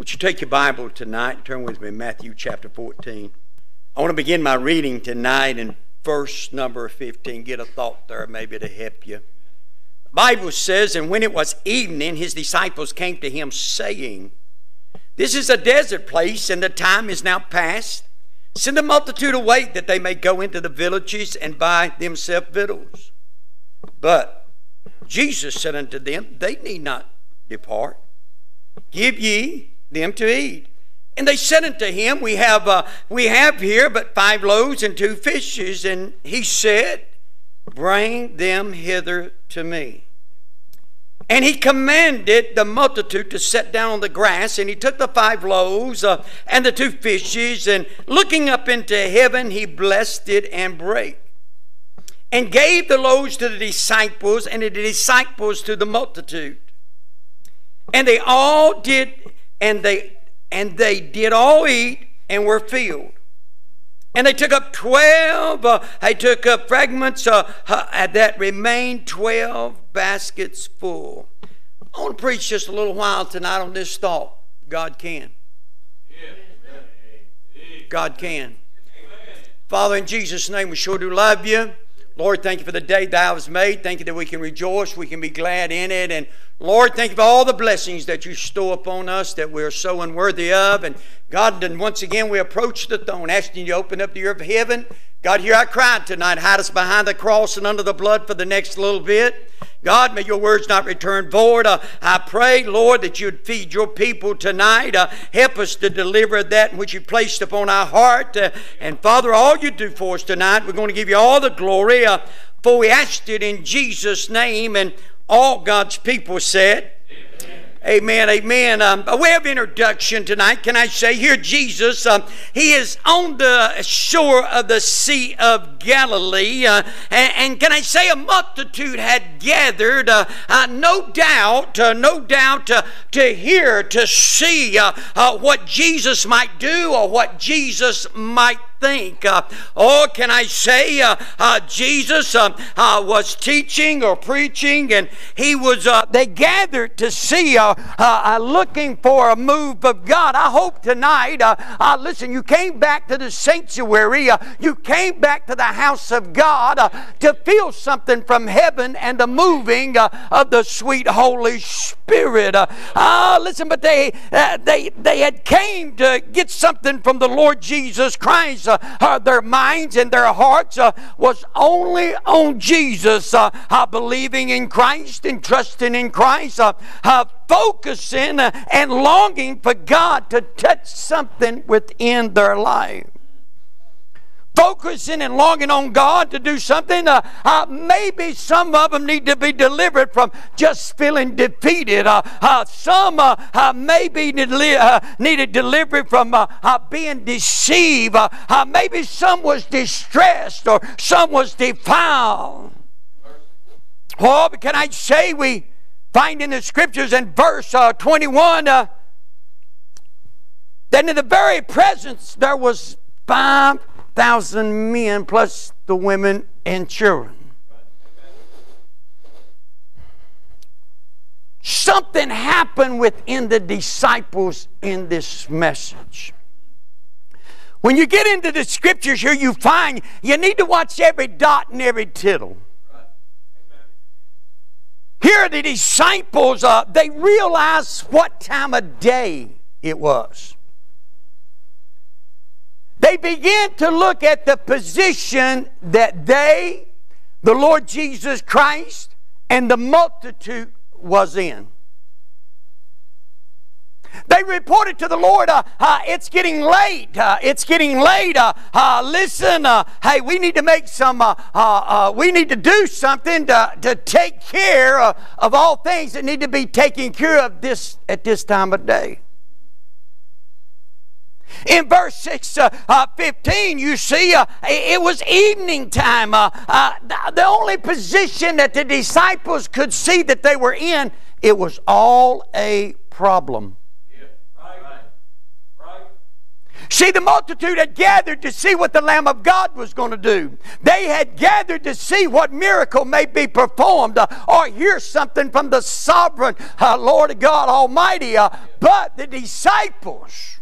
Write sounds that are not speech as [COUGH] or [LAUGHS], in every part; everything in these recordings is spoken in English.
Would you take your Bible tonight and turn with me Matthew chapter 14? I want to begin my reading tonight in verse number 15. Get a thought there maybe to help you. The Bible says, And when it was evening, his disciples came to him, saying, This is a desert place, and the time is now past. Send the multitude away that they may go into the villages and buy themselves victuals. But Jesus said unto them, They need not depart. Give ye them to eat. And they said unto him, We have uh, we have here but five loaves and two fishes. And he said, Bring them hither to me. And he commanded the multitude to sit down on the grass, and he took the five loaves uh, and the two fishes, and looking up into heaven, he blessed it and brake, and gave the loaves to the disciples, and the disciples to the multitude. And they all did, and they and they did all eat and were filled. And they took up 12, uh, they took up fragments uh, uh, that remained 12 baskets full. I want to preach just a little while tonight on this thought God can. God can. Father, in Jesus' name, we sure do love you. Lord, thank you for the day thou hast made. Thank you that we can rejoice, we can be glad in it. And Lord, thank you for all the blessings that you stow upon us that we're so unworthy of. And God, and once again, we approach the throne, asking you to open up the ear of heaven. God, hear our cry tonight. Hide us behind the cross and under the blood for the next little bit. God, may your words not return void. Uh, I pray, Lord, that you'd feed your people tonight. Uh, help us to deliver that which you placed upon our heart. Uh, and Father, all you do for us tonight, we're going to give you all the glory. Uh, for we asked it in Jesus' name. And all God's people said, Amen, amen. Um, a way of introduction tonight, can I say, here Jesus, um, he is on the shore of the Sea of Galilee. Uh, and, and, can I say, a multitude had gathered, uh, uh, no doubt, uh, no doubt, uh, to hear, to see uh, what Jesus might do or what Jesus might think. Uh, oh, can I say uh, uh, Jesus uh, was teaching or preaching, and he was. Uh, they gathered to see, uh, looking for a move of God. I hope tonight. listen, you came back to the sanctuary. you came back to the house of God to feel something from heaven and the moving of the sweet Holy Spirit. listen, but they they they had came to get something from the Lord Jesus Christ uh, uh, their minds and their hearts uh, was only on Jesus, uh, uh, believing in Christ and trusting in Christ, uh, focusing and longing for God to touch something within their life focusing and longing on God to do something. Uh, uh, maybe some of them need to be delivered from just feeling defeated. Uh, uh some uh, uh, maybe needed delivery from being deceived. maybe some was distressed or some was defiled. Oh, but can I say we find in the scriptures in verse 21 that in the very presence there was five thousand men plus the women and children. Something happened within the disciples in this message. When you get into the scriptures here, you find you need to watch every dot and every tittle. Here, the disciples, uh, they realized what time of day it was they began to look at the position that they, the Lord Jesus Christ, and the multitude was in. They reported to the Lord, uh, uh, it's getting late. Uh, it's getting late. Uh, uh, listen, uh, hey, we need to make some, we need to do something to, to take care of all things that need to be taken care of this at this time of day. In verse 6, uh, uh, 15, you see uh, it was evening time. Uh, uh, the only position that the disciples could see that they were in, it was all a problem. See, the multitude had gathered to see what the Lamb of God was going to do. They had gathered to see what miracle may be performed uh, or hear something from the sovereign Lord God Almighty. But the disciples,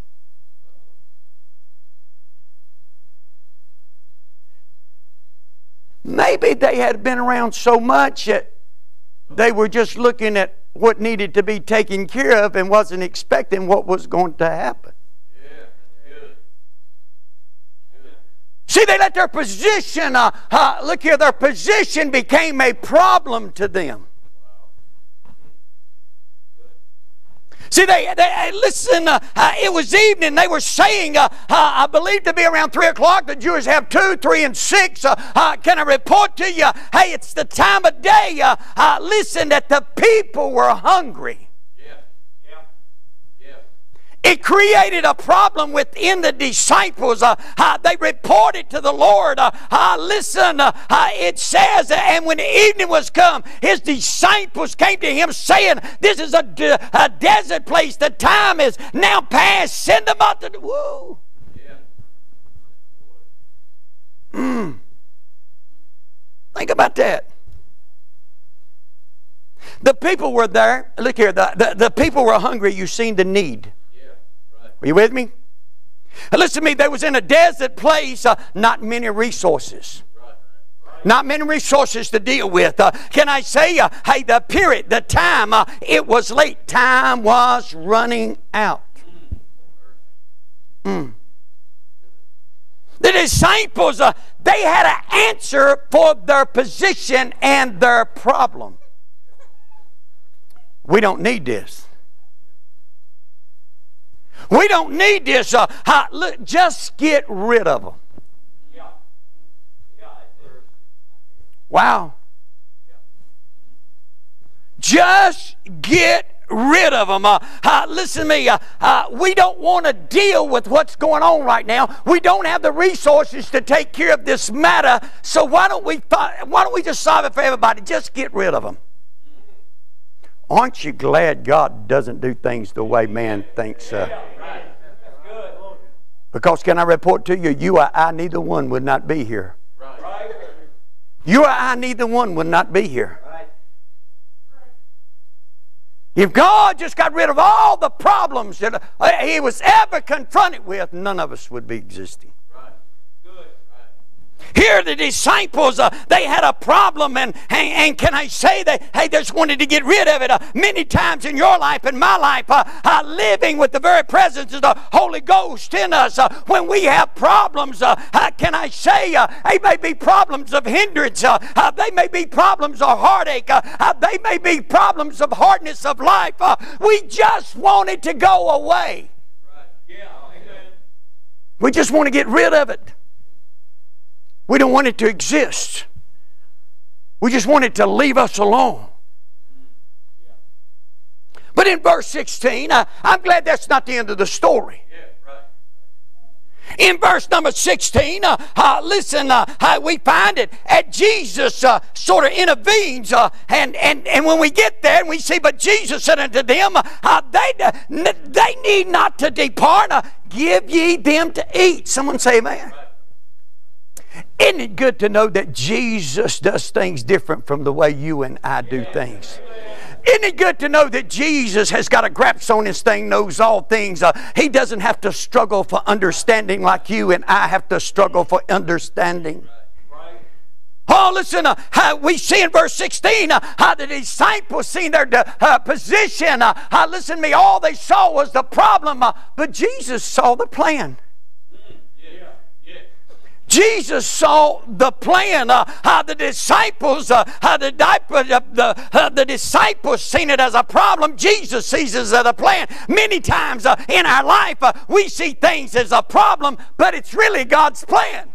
maybe they had been around so much that they were just looking at what needed to be taken care of and wasn't expecting what was going to happen. See, they let their position, uh, uh, look here, their position became a problem to them. See, they, they listen, uh, uh, it was evening. They were saying, uh, uh I believe to be around 3 o'clock, the Jews have 2, 3, and 6. Uh, uh, can I report to you? Hey, it's the time of day. listen, that the people were hungry. It created a problem within the disciples. Uh, uh, they reported to the Lord. Uh, uh listen, uh, uh, it says, and when evening was come, his disciples came to him saying, This is a, de- a desert place. The time is now past. Send them out to the. Whoa. Mm. Think about that. The people were there. Look here. The, the, the people were hungry. You've seen the need. Are you with me? listen to me, they was in a desert place, uh, not many resources. Not many resources to deal with. Uh, can I say, uh, hey, the period, the time, uh, it was late. Time was running out. Mm. The disciples, uh, they had an answer for their position and their problem. We don't need this. We don't need this. Uh, look, just get rid of them. Wow. Just get rid of them. Uh, uh, listen to me. Uh, uh we don't want to deal with what's going on right now. We don't have the resources to take care of this matter. So why don't we? Why don't we just solve it for everybody? Just get rid of them. Aren't you glad God doesn't do things the way man thinks? Uh, because can I report to you, you or I, neither one would not be here. You or I, neither one would not be here. If God just got rid of all the problems that he was ever confronted with, none of us would be existing. Here, the disciples, uh, they had a problem, and, and, and, can I say that, hey, they just wanted to get rid of it. Uh, many times in your life in my life, uh, uh living with the very presence of the Holy Ghost in us, uh, when we have problems, uh, can I say, they may be problems of hindrance, they may be problems of heartache, they may be problems of hardness of life. we just want it to go away. Right. Yeah. We just want to get rid of it. We don't want it to exist. We just want it to leave us alone. But in verse 16, I, am glad that's not the end of the story. In verse number 16, uh, uh, listen, uh, we find it at Jesus uh, sort of intervenes. Uh, and, and, and when we get there and we see, but Jesus said unto them, uh, they, they need not to depart. give ye them to eat. Someone say, Amen. Right. Isn't it good to know that Jesus does things different from the way you and I do things? Isn't it good to know that Jesus has got a grasp on his thing, knows all things? Uh, he doesn't have to struggle for understanding like you and I have to struggle for understanding. Oh, listen, uh, we see in verse 16 uh, how the disciples seen their uh, position. Uh, listen to me, all they saw was the problem, uh, but Jesus saw the plan. Jesus saw the plan. Uh, how the disciples, uh, how the, uh, the, uh, the disciples seen it as a problem. Jesus sees it as a plan. Many times uh, in our life, we see things as a problem, but it's really God's plan.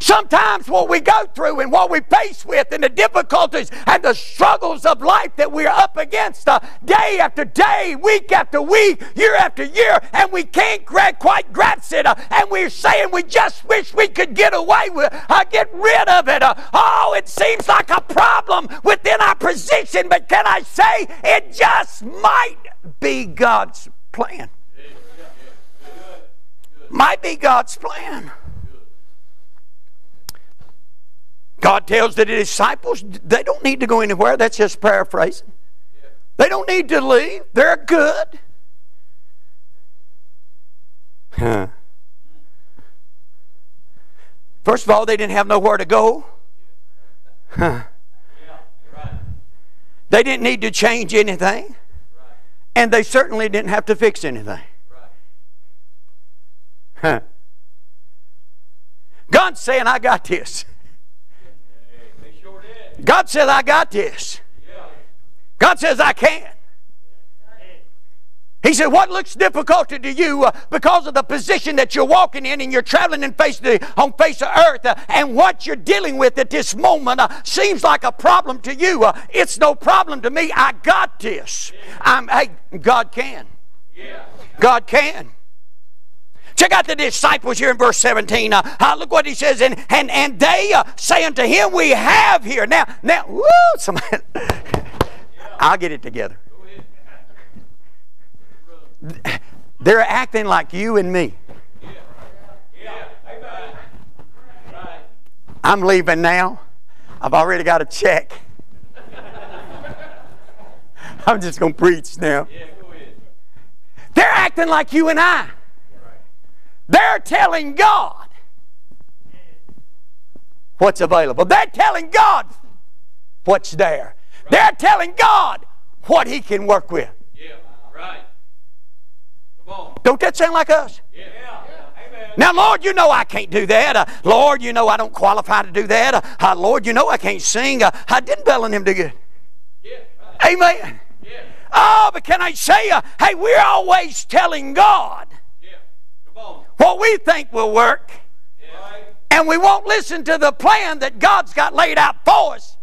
Sometimes what we go through and what we face with and the difficulties and the struggles of life that we're up against uh, day after day, week after week, year after year, and we can't quite grasp it. Uh, and we're saying we just wish we could get away with, uh, get rid of it. Uh, oh, it seems like a problem within our position, but can I say it just might be God's plan? might be God's plan. God tells the disciples they don't need to go anywhere. That's just paraphrasing. They don't need to leave. They're good. Huh. First of all, they didn't have nowhere to go. Huh. They didn't need to change anything. And they certainly didn't have to fix anything. Huh. God's saying, I got this. God says, I got this. God says, I can. He said, What looks difficult to you uh, because of the position that you're walking in and you're traveling in face the, on face of earth uh, and what you're dealing with at this moment uh, seems like a problem to you. It's no problem to me. I got this. I'm, hey, God can. God can. Check out the disciples here in verse 17. Uh, uh, look what he says. And, and, and they uh, say unto him, We have here. Now, now, woo, somebody, [LAUGHS] I'll get it together. They're acting like you and me. I'm leaving now. I've already got a check. [LAUGHS] I'm just going to preach now. They're acting like you and I. They're telling God what's available. They're telling God what's there. They're telling God what He can work with. Yeah, right. Come on. Don't that sound like us? Yeah. Amen. Now, Lord, you know I can't do that. Uh, Lord, you know I don't qualify to do that. Uh, uh, Lord, you know I can't sing. Uh, I didn't Bellingham do good. Yeah. Right. Amen. Yeah. Oh, but can I say, uh, hey, we're always telling God Yeah. On. What we think will work, and we won't listen to the plan that God's got laid out for us.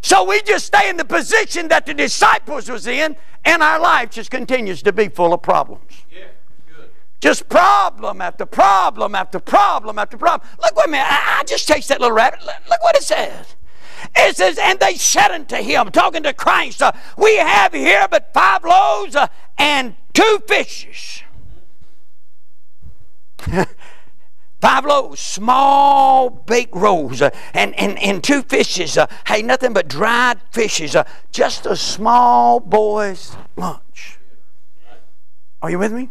So we just stay in the position that the disciples was in, and our life just continues to be full of problems. Just problem after problem after problem after problem. Look what man, I, just chased that little rabbit. Look, look what it says. It says, and they said unto him, talking to Christ, uh, we have here but five loaves uh, and two fishes. [LAUGHS] Five loaves, small baked rolls, uh, and, and, and two fishes. Uh, hey, nothing but dried fishes. Uh, just a small boy's lunch. Are you with me?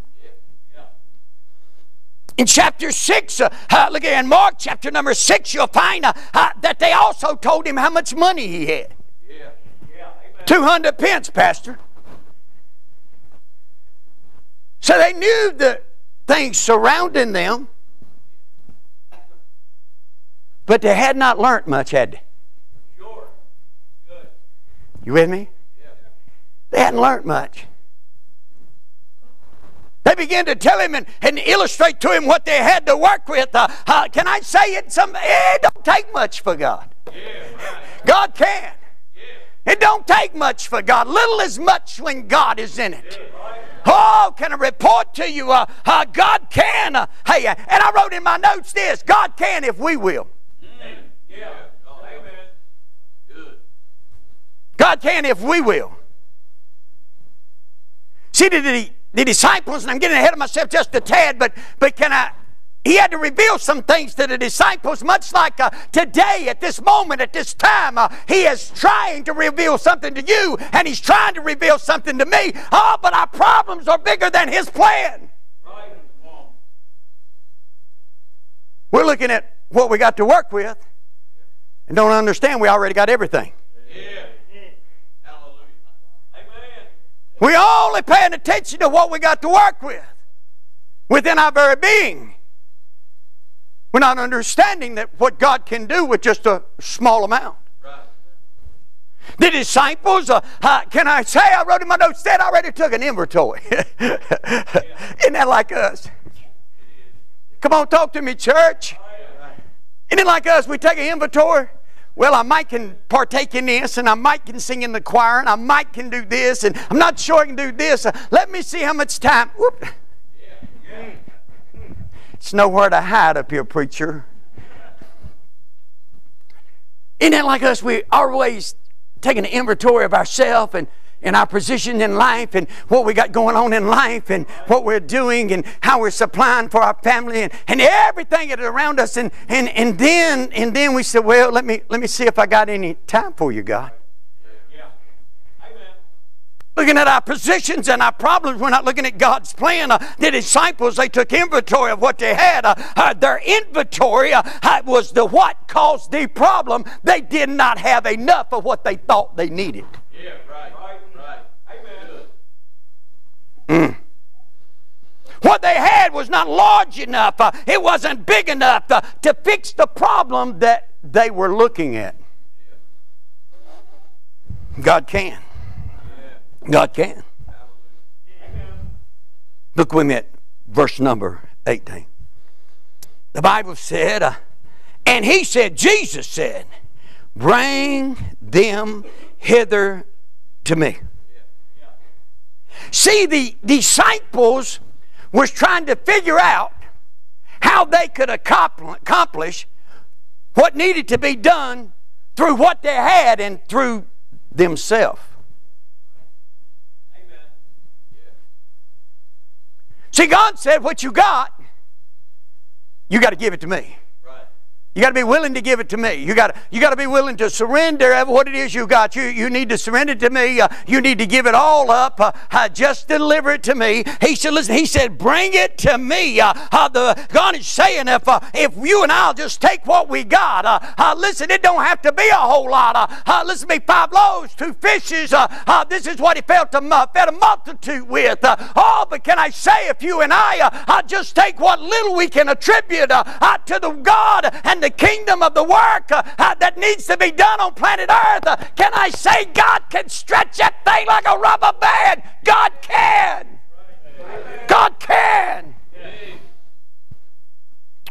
In chapter 6, uh, uh, look at in Mark chapter number 6, you'll find uh, that they also told him how much money he had. Yeah. Yeah. 200 pence, Pastor. So they knew the things surrounding them, but they had not learnt much, had they? Sure. Good. You with me? Yeah. They hadn't learnt much. They began to tell him and, and illustrate to him what they had to work with. Uh, uh, can I say it? Some, it don't take much for God. Yeah. Right. God can. It don't take much for God. Little is much when God is in it. Oh, can I report to you? Uh, uh, God can. Uh, hey, uh, and I wrote in my notes this God can if we will. Yeah. Amen. Good. God can if we will. See, the, the disciples, and I'm getting ahead of myself just a tad, but, but can I? He had to reveal some things to the disciples, much like uh, today, at this moment, at this time. Uh, he is trying to reveal something to you, and he's trying to reveal something to me. Oh, but our problems are bigger than his plan. Right. We're looking at what we got to work with and don't understand we already got everything. Yeah. Hallelujah. Amen. We're only paying attention to what we got to work with within our very being. We're not understanding that what God can do with just a small amount. Right. The disciples, uh, uh, can I say, I wrote in my notes, that I already took an inventory. [LAUGHS] Isn't that like us? Come on, talk to me, church. Isn't it like us? We take an inventory. Well, I might can partake in this, and I might can sing in the choir, and I might can do this, and I'm not sure I can do this. Uh, let me see how much time. Whoop. It's nowhere to hide up here, preacher. Isn't that like us? We always taking an inventory of ourselves, and in our position in life and what we got going on in life and what we're doing and how we're supplying for our family and, and everything that is around us. And, and, and, then, and then we said, well, let me, let me see if I got any time for you, God. Looking at our positions and our problems, we're not looking at God's plan. Uh, the disciples, they took inventory of what they had. Uh, uh, their inventory was the what caused the problem. They did not have enough of what they thought they needed. Yeah, right. Right. Right. Amen. What they had was not large enough, uh, it wasn't big enough uh, to fix the problem that they were looking at. God can. God can. Look with me at verse number 18. The Bible said, uh, and he said, Jesus said, Bring them hither to me. See, the disciples was trying to figure out how they could accomplish what needed to be done through what they had and through themselves. Amen. See, God said, What you got, you got to give it to me. You got to be willing to give it to me. You got you got to be willing to surrender what it is you got. You, you need to surrender to me. Uh, you need to give it all up. Uh, just deliver it to me. He said, listen, he said, bring it to me. Uh, the, God is saying if, uh, if you and I'll just take what we got, uh, uh, listen, it don't have to be a whole lot. Listen to me, five loaves, two fishes. This is what he felt a fed a multitude with. Oh, but can I say if you and I uh, just take what little we can attribute to the God and the kingdom of the work uh, uh, that needs to be done on planet Earth, uh, can I say God can stretch that thing like a rubber band? God can. God can.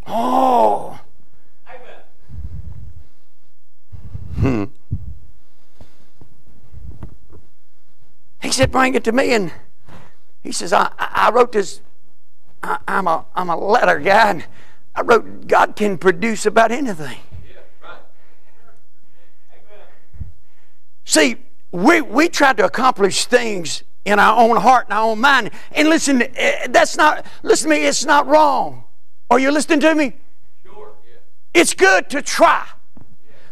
Oh. Amen. He said, Bring it to me. And he says, I, I wrote this. I, I'm, a, I'm a letter guy. And I wrote, God can produce about anything. Yeah. Right. See, we, we try to accomplish things in our own heart and our own mind. And listen, eh, that's not, listen to me, it's not wrong. Are you listening to me? Sure. Yeah. It's good to try.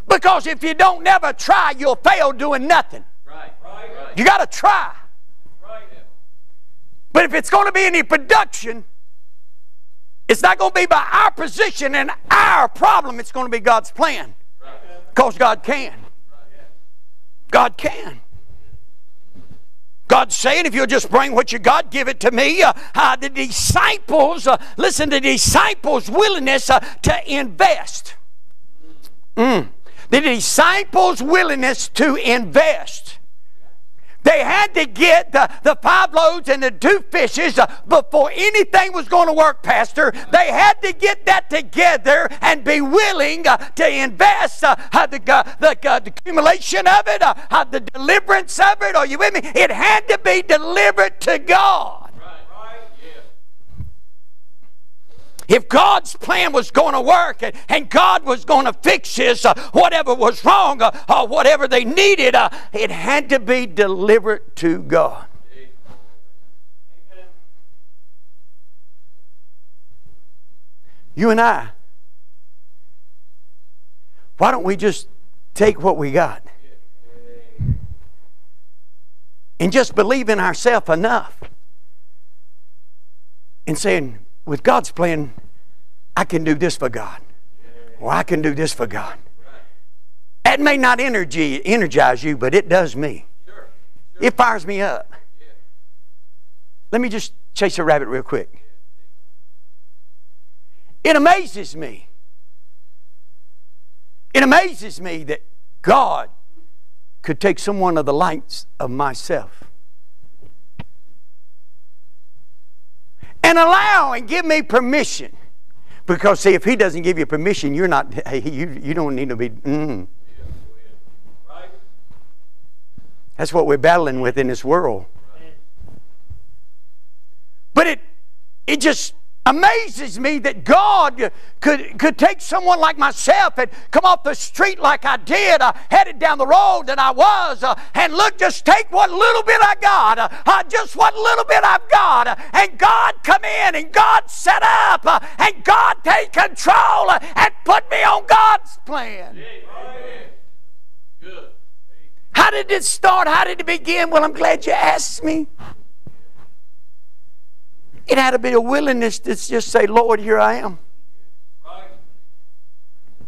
Because if you don't never try, you'll fail doing nothing. Right. Right. Right. You got to try. Right. But if it's going to be any production, it's not going to be by our position and our problem. It's going to be God's plan. Because God can. God can. God's saying, if you'll just bring what you got, give it to me. Uh, uh, the disciples, uh, listen, the disciples' willingness uh, to invest. Mm. The disciples' willingness to invest. They had to get the, the five loaves and the two fishes uh, before anything was going to work, Pastor. They had to get that together and be willing uh, to invest uh, the, the, the accumulation of it, the deliverance of it. Are you with me? It had to be delivered to God. Right. Right. Yeah. If God's plan was going to work and, and God was going to fix this, uh, whatever was wrong uh, or whatever they needed, uh, it had to be delivered to God. You and I, why don't we just take what we got and just believe in ourselves enough and saying, with God's plan, I can do this for God, or I can do this for God. That may not energy, energize you, but it does me. It fires me up. Let me just chase a rabbit real quick. It amazes me. It amazes me that God could take someone of the lights of myself and allow and give me permission. Because see, if He doesn't give you permission, you're not. You you don't need to be. Mm. That's what we're battling with in this world. But it it just amazes me that God could, could take someone like myself and come off the street like I did, uh, headed down the road that I was, uh, and look, just take what little bit I got, uh, uh just what little bit I've got, uh, and God come in and God set up, uh, and God take control and put me on God's plan. Good. How did it start? How did it begin? Well, I'm glad you asked me. It had to be a willingness to just say, Lord, here I am.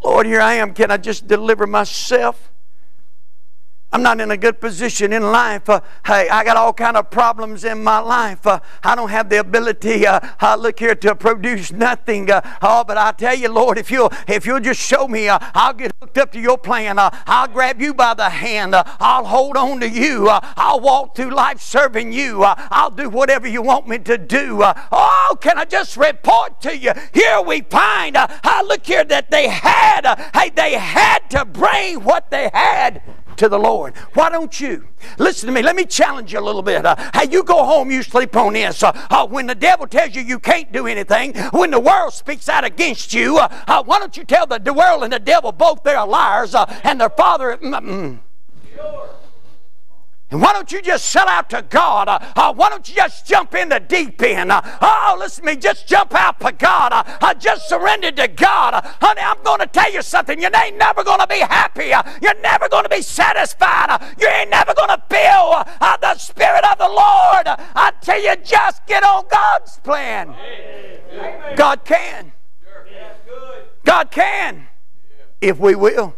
Lord, here I am. Can I just deliver myself? I'm not in a good position in life. Uh, hey, I got all kind of problems in my life. Uh, I don't have the ability, uh, uh look here, to produce nothing. Uh, oh, but I tell you, Lord, if you'll if you'll just show me, uh, I'll get hooked up to your plan. I'll grab you by the hand. I'll hold on to you. I'll walk through life serving you. I'll do whatever you want me to do. oh, can I just report to you? Here we find, uh, look here, that they had, hey, they had to bring what they had to the Lord. Why don't you? Listen to me. Let me challenge you a little bit. Uh, hey, you go home, you sleep on this. Uh, uh, when the devil tells you you can't do anything, when the world speaks out against you, uh, uh, why don't you tell the, the world and the devil both they're liars uh, and their father. Mm, mm. Sure. And why don't you just sell out to God? Uh, uh, why don't you just jump in the deep end? Uh, oh, listen to me. Just jump out for God. Uh, uh, just surrender to God. Uh, honey, I'm going to tell you something. You ain't never going to be happy. you're never going to be satisfied. you ain't never going to feel the Spirit of the Lord until you just get on God's plan. Amen. God can. Sure. Yeah. God can. If we will.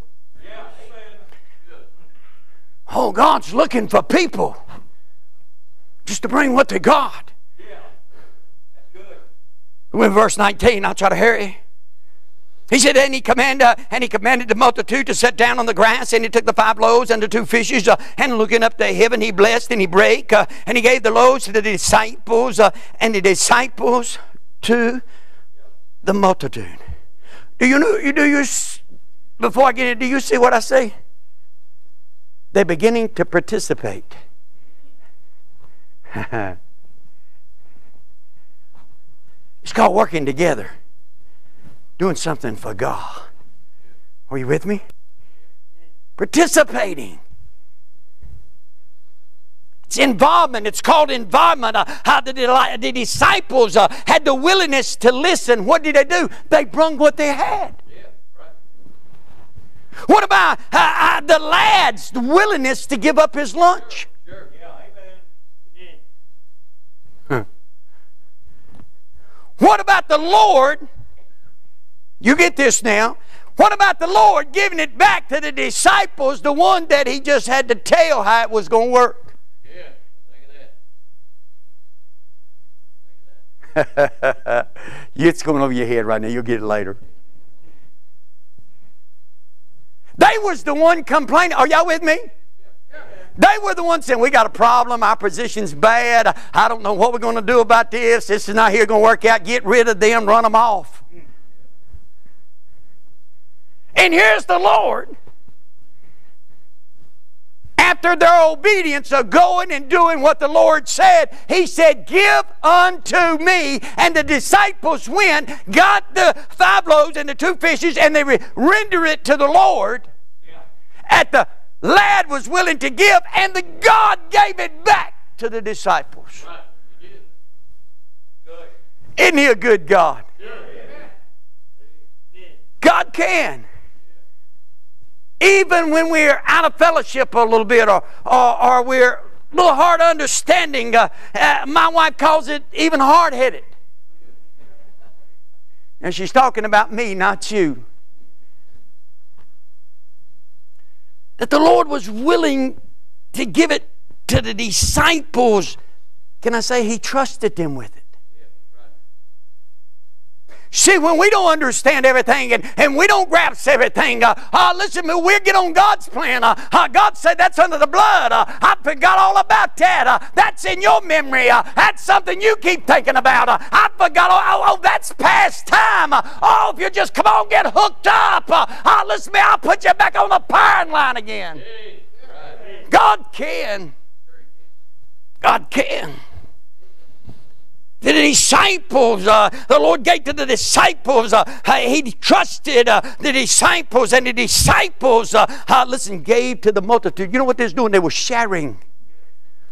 Yeah. Amen. Good. Oh, God's looking for people just to bring what they got. Yeah. That's good. We're in verse 19. I'll try to hurry. He said, and he commanded, and he commanded the multitude to sit down on the grass, and he took the five loaves and the two fishes, uh, and looking up to heaven, he blessed and he brake, uh, and he gave the loaves to the disciples, uh, and the disciples to the multitude. Do you know? You do you? Before I get in, do you see what I say? They're beginning to participate. [LAUGHS] it's called working together, doing something for God. Are you with me? Participating. It's involvement. It's called involvement. Uh, how the, the disciples uh, had the willingness to listen. What did they do? They brung what they had. What about uh, uh, the lad's willingness to give up his lunch? Sure. Yeah. Amen. Huh. What about the Lord? You get this now. What about the Lord giving it back to the disciples, the one that he just had to tell how it was going to work? Yeah. Think of that. Think of that. [LAUGHS] it's going over your head right now. You'll get it later. They was the one complaining. Are y'all with me? They were the ones saying, We got a problem. Our position's bad. I don't know what we're going to do about this. This is not here going to work out. Get rid of them, run them off. And here's the Lord after their obedience of going and doing what the Lord said, He said, Give unto me. And the disciples went, got the five loaves and the two fishes, and they render it to the Lord. At the lad was willing to give, and the God gave it back to the disciples. Right. You did. Good. Isn't He a good God? God can even when we're out of fellowship a little bit or, or, or we're a little hard understanding. Uh, uh, my wife calls it even hard headed. And she's talking about me, not you. That the Lord was willing to give it to the disciples. Can I say He trusted them with it? See, when we don't understand everything and, and we don't grasp everything, uh, uh, listen, we get on God's plan. Uh, uh, God said that's under the blood. Uh, I forgot all about that. Uh, that's in your memory. Uh, that's something you keep thinking about. Uh, I forgot. Oh, oh, oh, that's past time. Uh, oh, if you just come on, get hooked up. Uh, uh, listen to me, I'll put you back on the firing line again. God can. God can. The disciples, uh, the Lord gave to the disciples. Uh, he trusted uh, the disciples, and the disciples, uh, uh, listen, gave to the multitude. You know what they was doing? They were sharing.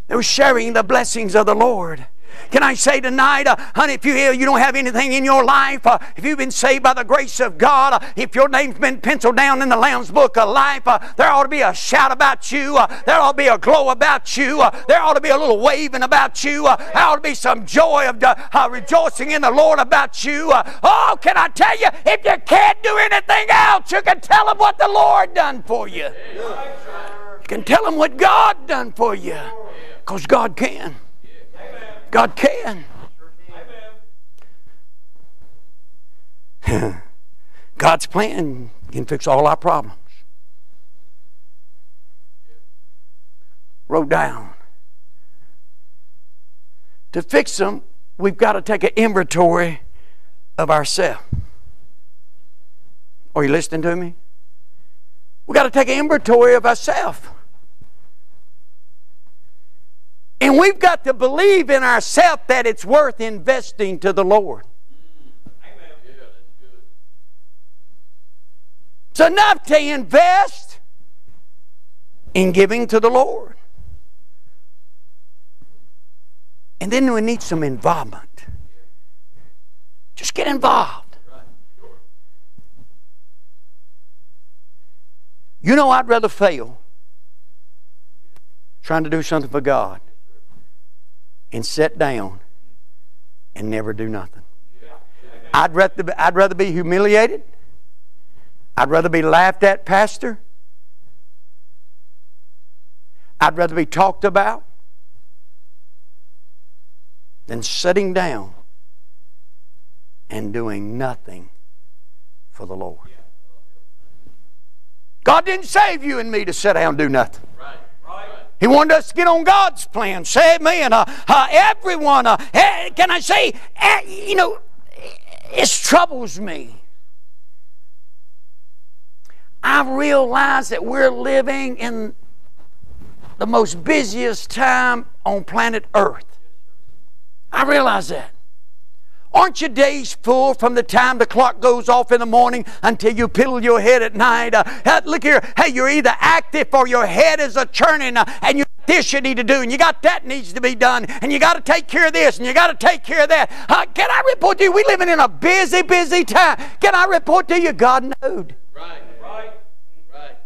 They were sharing the blessings of the Lord. Can I say tonight, uh, honey, if you hear you don't have anything in your life, uh, if you've been saved by the grace of God, uh, if your name's been penciled down in the Lamb's Book of Life, uh, there ought to be a shout about you. Uh, there ought to be a glow about you. Uh, there ought to be a little waving about you. there ought to be some joy of rejoicing in the Lord about you. oh, can I tell you, if you can't do anything else, you can tell them what the Lord done for you. You can tell them what God done for you, because God can. God can. [LAUGHS] God's plan can fix all our problems. Wrote down. To fix them, we've got to take an inventory of ourselves. Are you listening to me? We've got to take an inventory of ourselves. And we've got to believe in ourselves that it's worth investing to the Lord. It's enough to invest in giving to the Lord. And then we need some involvement. Just get involved. You know, I'd rather fail trying to do something for God and sit down and never do nothing. I'd rather, I'd rather be humiliated. I'd rather be laughed at, Pastor. I'd rather be talked about than sitting down and doing nothing for the Lord. God didn't save you and me to sit down and do nothing. Right. He wanted us to get on God's plan. Say amen. Uh, uh, everyone, uh, eh, can I say, eh, you know, it troubles me. I realize that we're living in the most busiest time on planet Earth. I realize that. Aren't your days full from the time the clock goes off in the morning until you piddle your head at night? Uh, look here, hey, you're either active or your head is a churning, uh, and you this you need to do, and you got that needs to be done, and you got to take care of this, and you got to take care of that. Uh, can I report to you? We living in a busy, busy time. Can I report to you? God knowed. Right, right, right.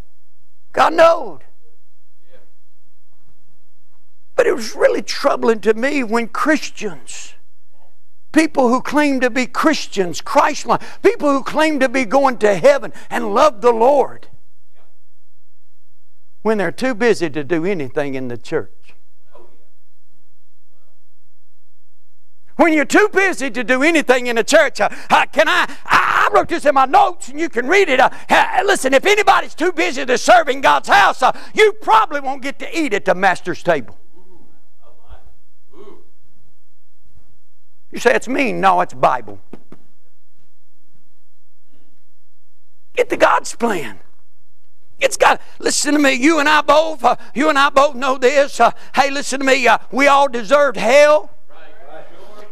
God knowed. But it was really troubling to me when Christians people who claim to be Christians, Christ like, people who claim to be going to heaven and love the Lord when they're too busy to do anything in the church. When you're too busy to do anything in the church, uh, uh, can I, I? I wrote this in my notes, and you can read it. Uh, uh listen, if anybody's too busy to serve in God's house, uh, you probably won't get to eat at the master's table. You say it's mean. No, it's Bible. Get the God's plan. It's got. Listen to me. You and I both. Uh, you and I both know this. Uh, hey, listen to me. Uh, we all deserved hell.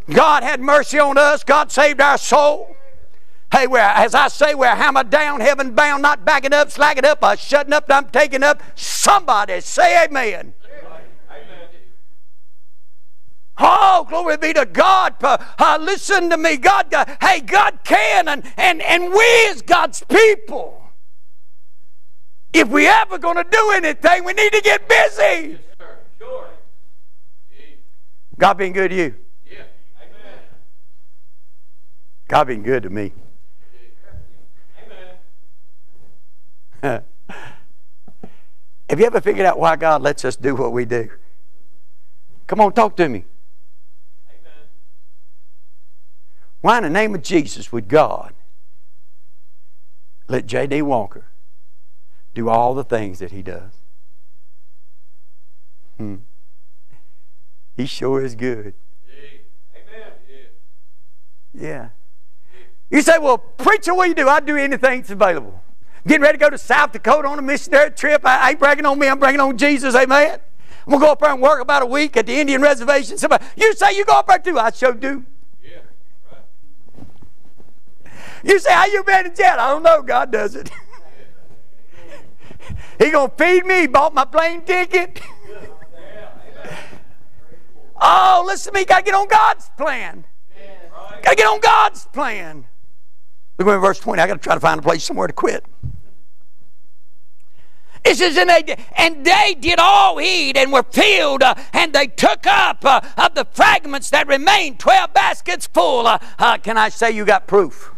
God had mercy on us. God saved our soul. Hey, we're, as I say, we're hammered down, heaven bound, not backing up, slacking up, uh, shutting up, I'm taking up. Somebody say amen. Oh, glory be to God. Uh, listen to me. God, uh, hey, God can, and, and, and we as God's people, if we ever going to do anything, we need to get busy. Yes, sure. God being good to you. Yeah. Amen. God being good to me. Amen. [LAUGHS] Have you ever figured out why God lets us do what we do? Come on, talk to me. Why in the name of Jesus would God let J.D. Walker do all the things that he does? Hmm. He sure is good. Amen. Yeah. You say, well, preacher, what do you do? I do anything that's available. Getting ready to go to South Dakota on a missionary trip. I ain't bragging on me, I'm bragging on Jesus. Amen. I'm gonna go up there and work about a week at the Indian reservation. Somebody, you say you go up there too? I sure do. Yeah. Right. You say how you been in jail? I don't know. God does it. [LAUGHS] he gonna feed me. He bought my plane ticket. [LAUGHS] oh, listen to me. Got to get on God's plan. Got to get on God's plan. Look at verse 20. I got to try to find a place somewhere to quit. It says, and they, and they did all eat and were filled, uh, and they took up uh, of the fragments that remained 12 baskets full. Uh, uh, can I say you got proof?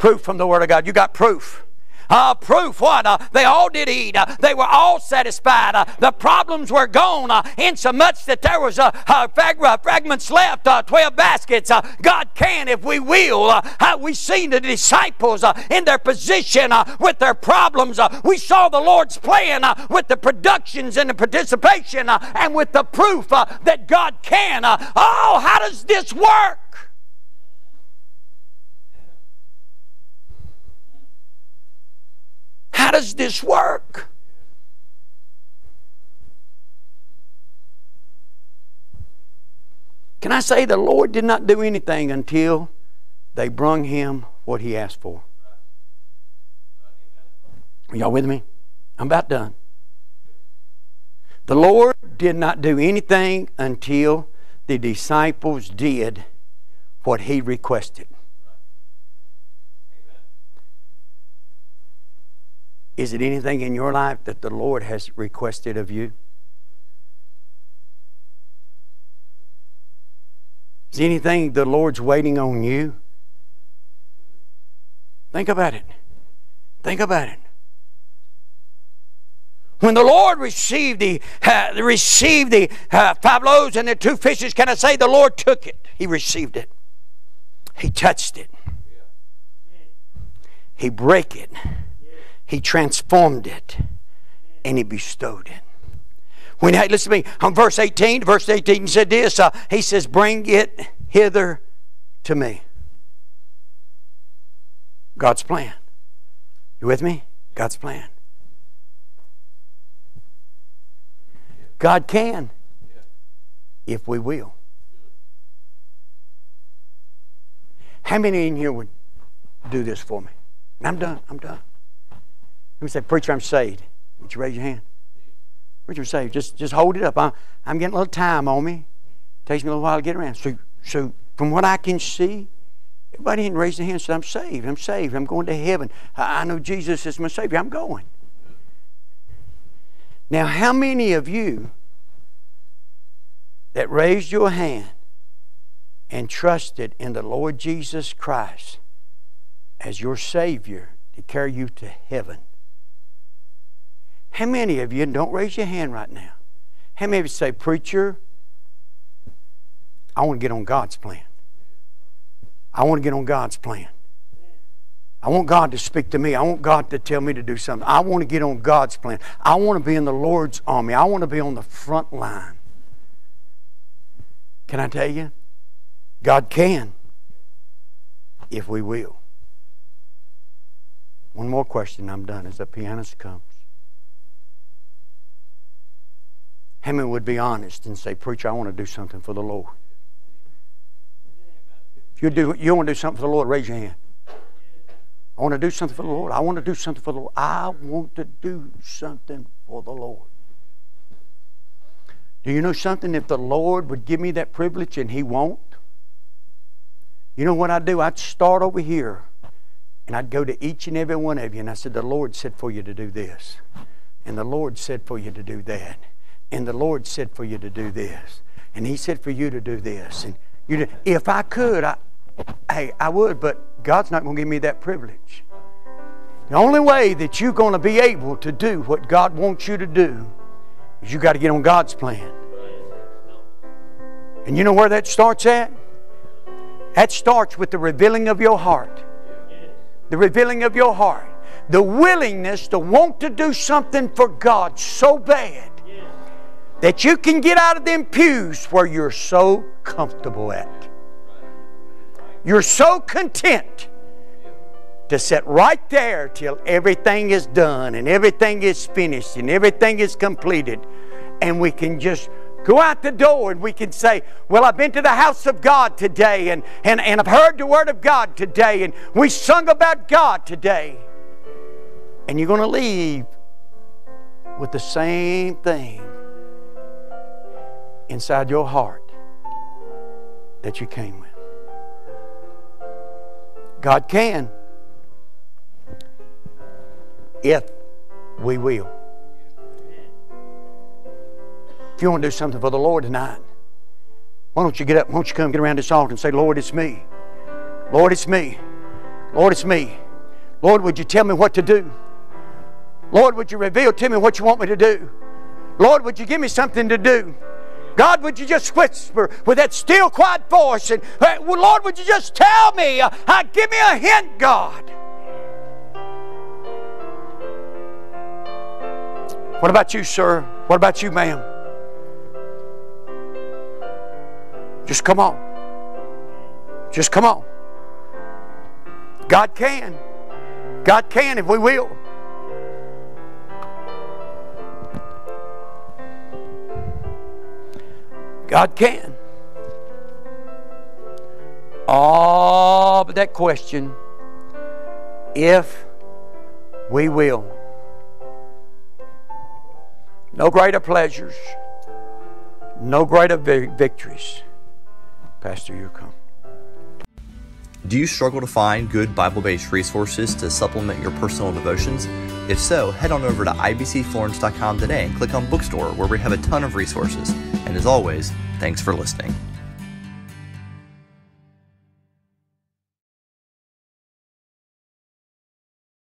Proof from the Word of God. You got proof. Uh, proof what? Uh, they all did eat. Uh, they were all satisfied. Uh, the problems were gone uh, in so much that there was uh, uh, frag- fragments left, uh, 12 baskets. God can if we will. We seen the disciples in their position with their problems. We saw the Lord's plan with the productions and the participation and with the proof that God can. Oh, how does this work? How does this work? Can I say the Lord did not do anything until they brung him what he asked for? Are y'all with me? I'm about done. The Lord did not do anything until the disciples did what he requested. Is it anything in your life that the Lord has requested of you? Is anything the Lord's waiting on you? Think about it. Think about it. When the Lord received the uh, received the uh, five loaves and the two fishes, can I say the Lord took it? He received it. He touched it. He break it. He transformed it and he bestowed it. When he, listen to me, on verse 18, verse 18 he said this, uh, he says, Bring it hither to me. God's plan. You with me? God's plan. God can if we will. How many in here would do this for me? And I'm done. I'm done. Let me say, Preacher, I'm saved. Would you raise your hand? Preacher, I'm saved. Just, just hold it up. I, I'm getting a little time on me. It takes me a little while to get around. So, so from what I can see, everybody didn't raise their hand and said, I'm saved. I'm saved. I'm going to heaven. I, I know Jesus is my Savior. I'm going. Now, how many of you that raised your hand and trusted in the Lord Jesus Christ as your Savior to carry you to heaven? How many of you, don't raise your hand right now, how many of you say, Preacher, I want to get on God's plan? I want to get on God's plan. I want God to speak to me. I want God to tell me to do something. I want to get on God's plan. I want to be in the Lord's army. I want to be on the front line. Can I tell you? God can if we will. One more question, I'm done as the pianist comes. How would be honest and say, Preacher, I want to do something for the Lord? If you do you want to do something for the Lord, raise your hand. I want to do something for the Lord. I want to do something for the Lord. I want to do something for the Lord. Do you know something? If the Lord would give me that privilege and He won't, you know what I'd do? I'd start over here and I'd go to each and every one of you and I said, The Lord said for you to do this. And the Lord said for you to do that. And the Lord said for you to do this. And He said for you to do this. And you, if I could, I, hey, I would, but God's not going to give me that privilege. The only way that you're going to be able to do what God wants you to do is you got to get on God's plan. And you know where that starts at? That starts with the revealing of your heart. The revealing of your heart. The willingness to want to do something for God so bad that you can get out of them pews where you're so comfortable at. You're so content to sit right there till everything is done and everything is finished and everything is completed and we can just go out the door and we can say, Well, I've been to the house of God today and, and, and I've heard the word of God today and we sung about God today. And you're going to leave with the same thing inside your heart that you came with. God can if we will. If you want to do something for the Lord tonight, why don't you get up? Why don't you come get around this altar and say, Lord, it's me. Lord, it's me. Lord, it's me. Lord, would you tell me what to do? Lord, would you reveal to me what you want me to do? Lord, would you give me something to do? God, would you just whisper with that still, quiet voice? And Lord, would you just tell me? Uh, uh, give me a hint, God. What about you, sir? What about you, ma'am? Just come on. Just come on. God can. God can if we will. God can. Oh, but that question, if we will. No greater pleasures, no greater victories. Pastor, you come. Do you struggle to find good Bible based resources to supplement your personal devotions? If so, head on over to ibcflorence.com today and click on Bookstore, where we have a ton of resources. And as always, thanks for listening.